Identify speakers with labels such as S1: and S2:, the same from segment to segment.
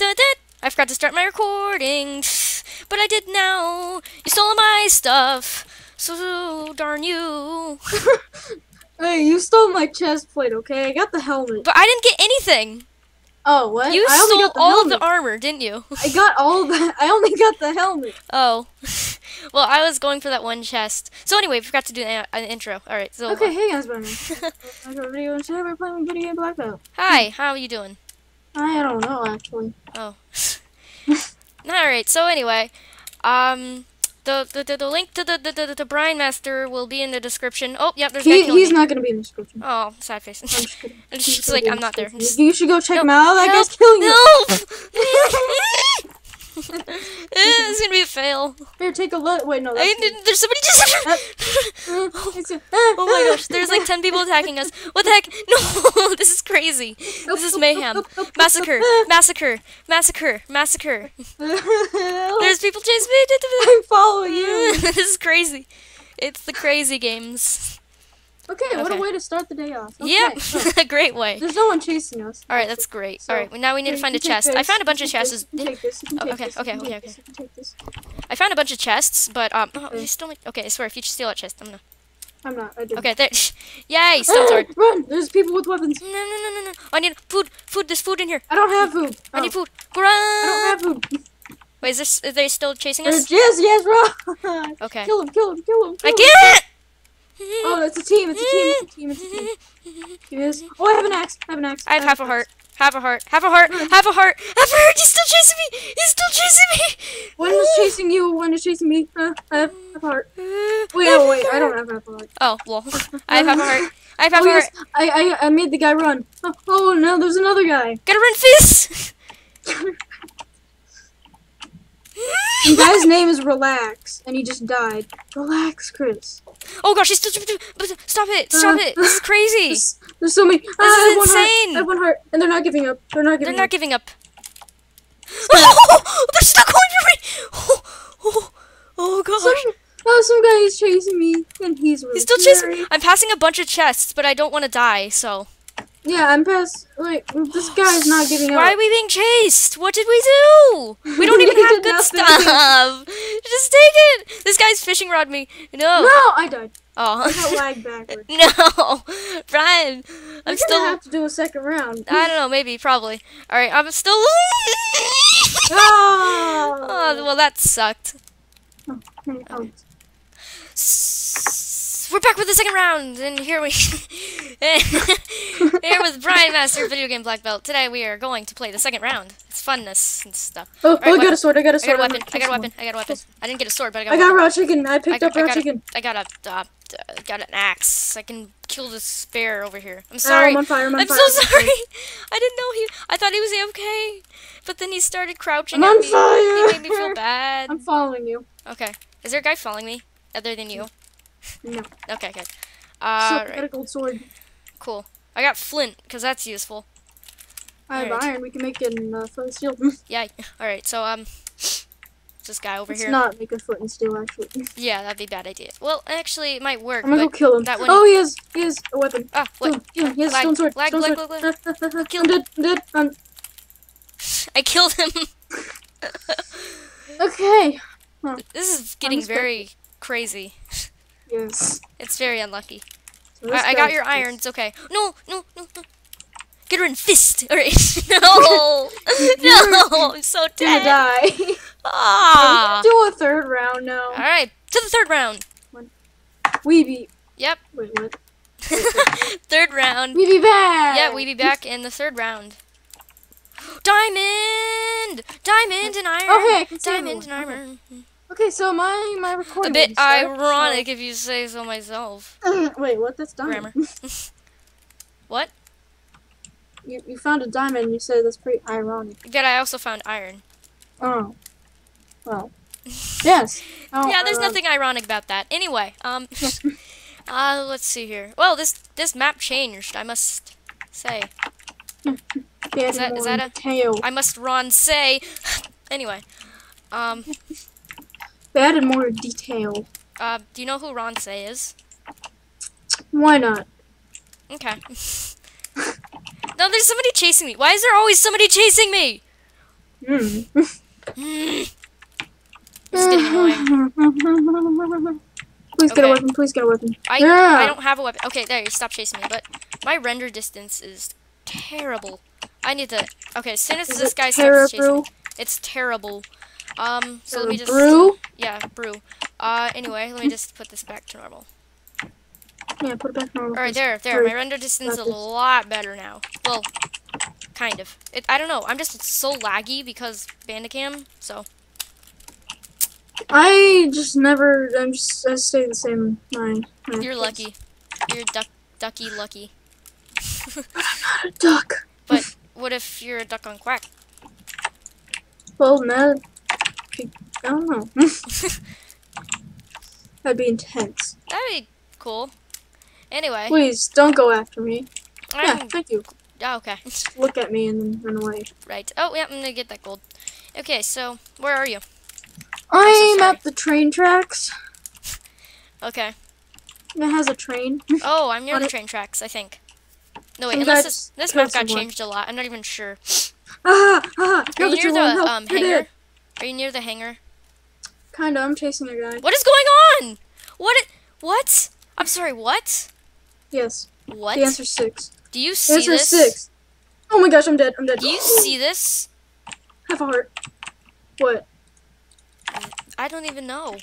S1: I forgot to start my recording, but I did now. You stole my stuff. So darn you.
S2: Hey, you stole my chest plate, okay? I got the helmet.
S1: But I didn't get anything.
S2: Oh, what?
S1: You
S2: I
S1: stole all
S2: helmet.
S1: of the armor, didn't you?
S2: I got all the. I only got the helmet.
S1: Oh. well, I was going for that one chest. So anyway, forgot to do an, an intro. All right. So
S2: Okay, hey guys, Brandon. I got a video and today we're playing video game Black Belt.
S1: hi, how are you doing?
S2: I don't know actually.
S1: Oh. All right. So anyway, um, the the, the, the link to the the, the the Bryan Master will be in the description. Oh, yep. There's
S2: He, he's
S1: me.
S2: not gonna be in the description.
S1: Oh, sad face.
S2: I'm just kidding.
S1: It's
S2: He's
S1: just like I'm not there.
S2: You should go check
S1: No,
S2: him out. That
S1: help,
S2: guy's killing you.
S1: Eh, it's gonna be a fail.
S2: Here, take a look. Wait, no.
S1: I didn't, there's somebody just.
S2: Uh, uh, a- uh,
S1: Oh my gosh, there's like 10 people attacking us. What the heck? No, this is crazy. This is mayhem. Massacre, massacre, massacre, massacre. There's people chasing me.
S2: I follow you.
S1: this is crazy. It's the crazy games.
S2: Okay, what a way to start the day off. Okay,
S1: Yep,
S2: so,
S1: a great way.
S2: There's no one chasing us.
S1: Alright, that's great.
S2: So,
S1: Alright, now we need to find a chest. I found a bunch of chests.
S2: this, you can take this,
S1: Oh, okay, okay, okay, okay.
S2: this, you can take this.
S1: I found a bunch of chests, but um, oh,
S2: Okay.
S1: you still. Okay, I swear, if you steal that chest, I'm gonna.
S2: I'm not. I did.
S1: Okay, there. Yay, stone sword.
S2: Run! There's people with weapons.
S1: No, no, no, no, no. I need food. Food. There's food in here.
S2: I don't have food.
S1: I
S2: Oh,
S1: need food. Run!
S2: I don't have food.
S1: Wait, is this? Are they still chasing us?
S2: yes, yes, run!
S1: Okay.
S2: Kill him, kill him, kill him.
S1: I
S2: kill him.
S1: can't.
S2: Oh, it's a team, it's a team, it's a team, it's a team. Yes. Oh, I have an axe. I have an axe.
S1: I have half a heart. Half a heart. Half a heart. Half a heart. Half a heart. He's still chasing me. He's still chasing me.
S2: One is chasing you, one is chasing me. Uh, I have half a heart. Wait, oh, wait, I don't have half a heart.
S1: Oh well. I have half a heart. I have half
S2: Oh,
S1: a heart.
S2: yes, I, I, I made the guy run. Oh, oh, no, there's another guy.
S1: Gotta run fist.
S2: The guy's name is Relax, and he just died. Relax, Chris.
S1: Oh gosh, he's still. Stop it! Stop it! This is crazy.
S2: There's, there's so many. Ah,
S1: This
S2: I
S1: is
S2: one heart.
S1: insane.
S2: I have one heart, and they're not giving up. They're not giving.
S1: They're not
S2: up.
S1: giving up. Oh, they're stuck going for me. Oh, oh, oh gosh.
S2: Some, oh, some guy is chasing me, and he's really
S1: He's still chasing
S2: scary.
S1: me. I'm passing a bunch of chests, but I don't want to die, so.
S2: Yeah, I'm past. Wait, this guy is not giving up.
S1: Why are we being chased? What did we do? We don't even
S2: We
S1: have good
S2: nothing.
S1: stuff. Just take it. This guy's fishing rod me. No.
S2: No, I died. I got
S1: Oh.
S2: lagged backwards.
S1: no. Bryan. I'm
S2: We're
S1: still.
S2: gonna have to do a second round.
S1: I don't know. Maybe. Probably. All right. I'm still.
S2: Oh.
S1: oh, well, that sucked.
S2: Oh.
S1: S- We're back with the second round, and here we here with Bryan Master Video Game Black Belt. Today we are going to play the second round. It's funness and stuff.
S2: Oh,
S1: Alright,
S2: oh, I got a sword. I got a sword.
S1: I got a weapon. I got a weapon. I got a weapon. I didn't get a sword, but I got.
S2: I got raw chicken. I picked
S1: I,
S2: up
S1: I
S2: raw chicken.
S1: I got a uh, uh, got an axe. I can kill this bear over here. I'm sorry.
S2: I'm on fire. I'm on
S1: I'm
S2: fire.
S1: so
S2: I'm
S1: sorry. I didn't know he. I thought he was okay, but then he started crouching.
S2: I'm
S1: at
S2: on
S1: me.
S2: fire.
S1: He made me feel bad.
S2: I'm following you.
S1: Okay. Is there a guy following me other than you?
S2: No.
S1: Okay, good.
S2: So,
S1: Uh,
S2: I got a gold sword.
S1: Cool. I got flint because that's useful.
S2: I have
S1: Alright.
S2: iron. We can make it in uh, flint and steel.
S1: Yeah. All right. So um, this guy over
S2: Let's
S1: here.
S2: not make a flint and steel, actually.
S1: Yeah, that'd be a bad idea. Well, actually, it might work.
S2: I'm gonna
S1: but
S2: go kill him.
S1: that
S2: Oh, he has, he has a weapon.
S1: ah, what?
S2: him. He has a
S1: Lag,
S2: stone sword.
S1: lag,
S2: stone
S1: lag,
S2: sword.
S1: lag, lag.
S2: I'm dead. I'm dead. I'm
S1: I killed him.
S2: okay.
S1: this is getting very crazy.
S2: Yes.
S1: It's very unlucky.
S2: So
S1: I, I got your
S2: pissed.
S1: iron. It's okay. No, no, no, no. Get her in fist. All right. no, no. I'm so
S2: Gonna
S1: dead.
S2: die.
S1: Ah.
S2: Do a third round now.
S1: All right. To the third round.
S2: We be.
S1: Yep.
S2: Wait, what?
S1: Third round.
S2: We be back.
S1: Yeah, we be back in the third round. Diamond, diamond and iron.
S2: Hey, I can see
S1: diamond and armor.
S2: Okay, so my my recording. A bit
S1: ironic if you say so myself.
S2: Wait, what? That's diamond. Grammar.
S1: What?
S2: You you found a diamond. You said that's pretty ironic.
S1: But I also found iron.
S2: Oh. Well. Yes. Oh,
S1: yeah, there's nothing ironic about that. Anyway, um, uh, let's see here. Well, this this map changed. I must say. Is that- is that a-
S2: tail?
S1: I must Ron say. anyway, um,
S2: They added more detail.
S1: uh, do you know who Ron Say is?
S2: Why not?
S1: Okay. no, there's somebody chasing me. Why is there always somebody chasing me?
S2: Mm.
S1: Mm.
S2: Please get a weapon. Please get a weapon.
S1: I
S2: Yeah.
S1: I don't have a weapon. Okay, there. You stop chasing me. But my render distance is terrible. I need to. Okay, as soon as
S2: Is
S1: this guy starts chasing me, it's terrible. Um. So let me just.
S2: brew.
S1: Yeah, brew. Uh. Anyway, let me just put this back to normal.
S2: Yeah, put it back normal.
S1: All right, there, there.
S2: Hurry.
S1: My render distance is a lot better now. Well, kind of. It. I don't know. I'm just so laggy because Bandicam. So.
S2: I just never. I'm just. I stay the same. My
S1: You're lucky. You're duck, ducky lucky.
S2: But I'm not a duck.
S1: But what if you're a duck on quack?
S2: Well, no. I don't know. That'd be intense.
S1: That'd be cool. Anyway,
S2: Please don't go after me. Yeah,
S1: I'm.
S2: thank you.
S1: Oh, okay.
S2: Look at me and then run away.
S1: right. Oh, yeah. I'm gonna get that gold. Okay, so where are you?
S2: I'm
S1: sorry.
S2: at the train tracks.
S1: Okay.
S2: It has a train.
S1: Oh, I'm near the train tracks. I think. No wait,
S2: Some
S1: unless this this map got
S2: someone.
S1: changed a lot. I'm not even sure.
S2: ah, ah,
S1: Are
S2: no,
S1: you near
S2: you're
S1: the
S2: help.
S1: um hangar? Are you near the hangar?
S2: Kinda, I'm chasing a guy.
S1: What is going on? What? What? I'm sorry. What?
S2: Yes.
S1: What?
S2: The answer's six.
S1: Do you
S2: The
S1: see
S2: answer is
S1: this?
S2: six. Oh my gosh, I'm dead. I'm dead.
S1: Do you see this?
S2: Have a heart. What?
S1: I don't even know.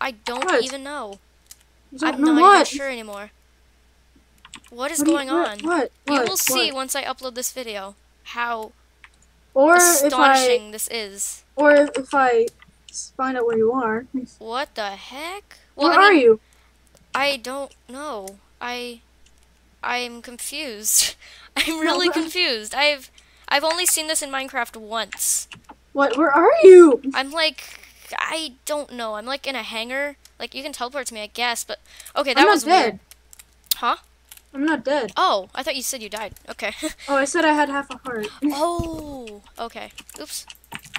S1: I don't
S2: What?
S1: even know.
S2: You don't
S1: I'm
S2: know
S1: not
S2: what?
S1: even sure anymore. What is
S2: What you-
S1: going
S2: what-
S1: on?
S2: What?
S1: You
S2: What?
S1: will see once I upload this video how
S2: Or if I,
S1: this is.
S2: or if I find out where you are.
S1: What the heck? Well,
S2: where
S1: I
S2: are you?
S1: I don't know. I I'm confused. I'm really confused. I've I've only seen this in Minecraft once.
S2: What? Where are you?
S1: I'm like I don't know. I'm like in a hangar. Like you can teleport to me, I guess, but okay, that
S2: I'm not
S1: was
S2: dead.
S1: weird. Huh?
S2: I'm not dead.
S1: Oh, I thought you said you died. Okay.
S2: Oh, I said I had half a heart,
S1: oh, okay. Oops.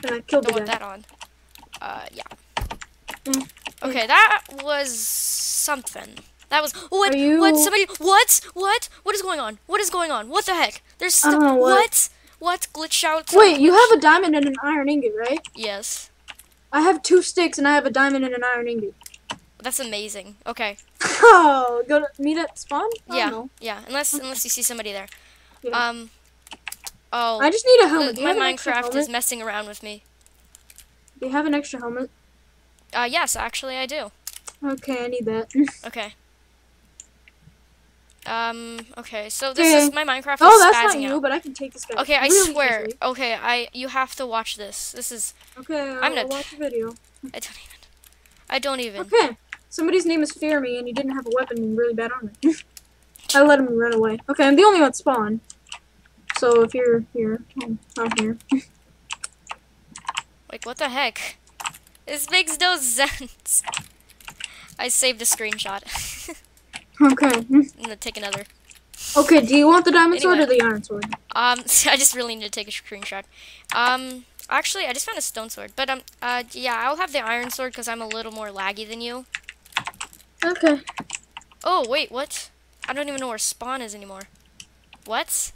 S2: and I killed
S1: Don't want
S2: guy.
S1: that on. Uh, yeah.
S2: Mm.
S1: Okay, that was something. That was what?
S2: You-
S1: What? Somebody? What? What? What is going on? What is going on? What the heck? There's
S2: I don't know what-
S1: what? What glitch out?
S2: Wait, you have a diamond and an iron ingot, right?
S1: Yes,
S2: I have two sticks and I have a diamond and an iron ingot.
S1: That's amazing. Okay,
S2: Oh, go to meet at spawn? I
S1: yeah, yeah. Unless unless you see somebody there.
S2: Yeah.
S1: Um. Oh,
S2: I just need a helmet.
S1: My
S2: have an extra
S1: Minecraft is messing around with me.
S2: Do you have an extra helmet?
S1: Uh, yes, actually, I do.
S2: Okay, I need that.
S1: Okay. Um. Okay. So this
S2: Okay.
S1: is my Minecraft.
S2: oh,
S1: is
S2: that's not you,
S1: out.
S2: but I can take this guy.
S1: Okay, I
S2: really
S1: swear.
S2: easily.
S1: Okay, I you have to watch this. This is
S2: Okay, I'll,
S1: I'm gonna-
S2: watch the video.
S1: I don't even. I don't even.
S2: Okay, somebody's name is Fear Me, and he didn't have a weapon and really bad armor. I let him run away. Okay, I'm the only one spawn. So if you're here, I'm here.
S1: Like what the heck? This makes no sense. I saved a screenshot.
S2: Okay.
S1: I'm gonna take another.
S2: Okay, do you want the diamond sword or the iron sword?
S1: Um, I just really need to take a screenshot. Um, actually, I just found a stone sword, but um, uh, yeah, I'll have the iron sword because I'm a little more laggy than you.
S2: Okay.
S1: Oh wait, what? I don't even know where spawn is anymore. What?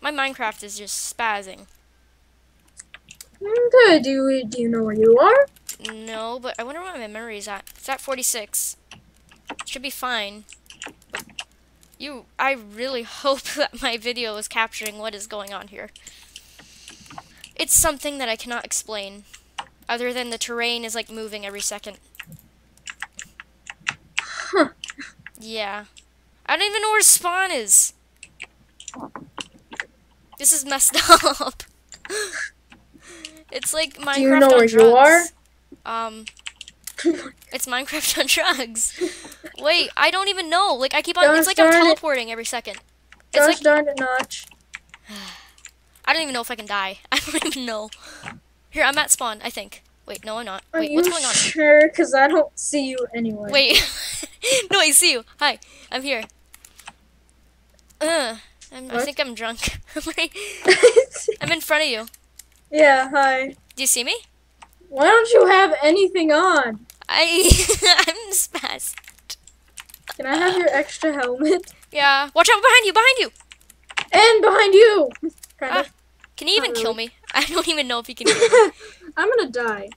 S1: My Minecraft is just spazzing.
S2: Okay, do you, do you know where you are?
S1: No, but I wonder where my memory is at. It's at 46. Should be fine. But you, I really hope that my video is capturing what is going on here. It's something that I cannot explain. Other than the terrain is like moving every second.
S2: Huh.
S1: Yeah. I don't even know where spawn is. This is messed up. it's like Minecraft Do
S2: you know where
S1: drugs.
S2: you are?
S1: Um, it's Minecraft on drugs. Wait, I don't even know. Like I keep on.
S2: Gosh
S1: it's like I'm
S2: darn it.
S1: teleporting every second. It's
S2: Gosh
S1: like
S2: darn it, Notch.
S1: I don't even know if I can die. I don't even know. Here, I'm at spawn. I think. Wait, no, I'm not.
S2: Are
S1: Wait, what's going on?
S2: sure? Because I don't see you anywhere.
S1: Wait. I see you. Hi, I'm here. Uh, I'm, I think I'm drunk. I'm in front of you.
S2: yeah, hi.
S1: Do you see me?
S2: Why don't you have anything on?
S1: I I'm spazzed.
S2: Can I have your extra helmet?
S1: Yeah. Watch out behind you. Behind you.
S2: And behind you! Kind
S1: Ah,
S2: of.
S1: Can he even
S2: Not
S1: kill me? I don't even know if he can.
S2: I'm gonna die.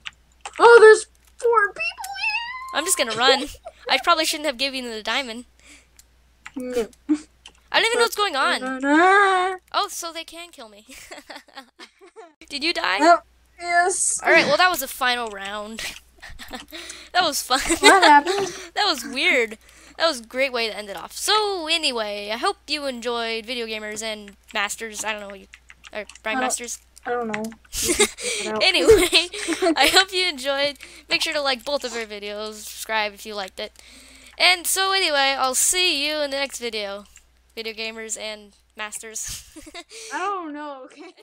S2: Oh, there's four people here.
S1: I'm just gonna run. I probably shouldn't have given you the diamond.
S2: here.
S1: I don't even know what's going on. Oh, so they can kill me. Did you die?
S2: Oh, yes.
S1: Alright, well, that was the final round. that was fun.
S2: What happened?
S1: that was weird. That was a great way to end it off. So, anyway, I hope you enjoyed Video Gamers and Masters. I don't know what you. Or
S2: Bryan uh,
S1: Masters.
S2: I don't know. You can figure it out.
S1: Anyway, I hope you enjoyed. Make sure to like both of our videos. Subscribe if you liked it. And so, anyway, I'll see you in the next video. Video Gamers and Masters.
S2: oh don't. Okay.